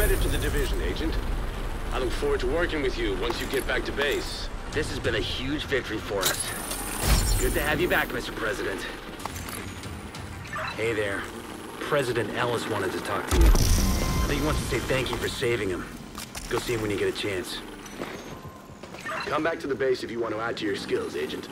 credit to the division, Agent. I look forward to working with you once you get back to base. This has been a huge victory for us. Good to have you back, Mr. President. Hey there. President Ellis wanted to talk to you. I think he wants to say thank you for saving him. Go see him when you get a chance. Come back to the base if you want to add to your skills, Agent.